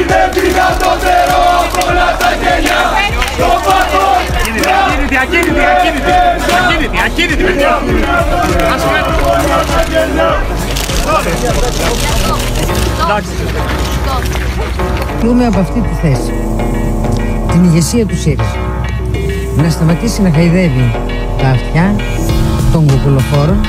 Είναι δυνατότερο από πλάτα ακίνητη, ακίνητη, παιδιά. Ας φέρω. όλα τα γένια. Ζητούμε από αυτή τη θέση την ηγεσία του ΣΥΡΙΖΑ να σταματήσει να χαϊδεύει τα αυτιά των κουκουλοφόρων